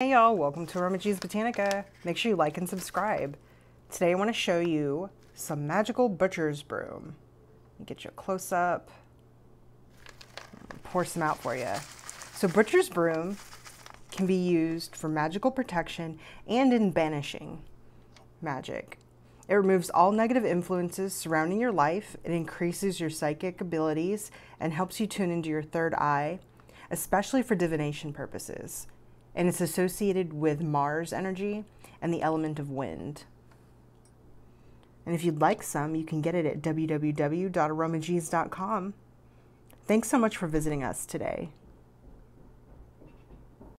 Hey y'all, welcome to AromaG's Botanica. Make sure you like and subscribe. Today I want to show you some magical butcher's broom. Get you a close up, pour some out for you. So butcher's broom can be used for magical protection and in banishing magic. It removes all negative influences surrounding your life. It increases your psychic abilities and helps you tune into your third eye, especially for divination purposes and it's associated with Mars energy and the element of wind. And if you'd like some, you can get it at www.aromagees.com. Thanks so much for visiting us today.